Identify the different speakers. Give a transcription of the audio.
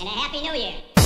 Speaker 1: and a Happy New Year.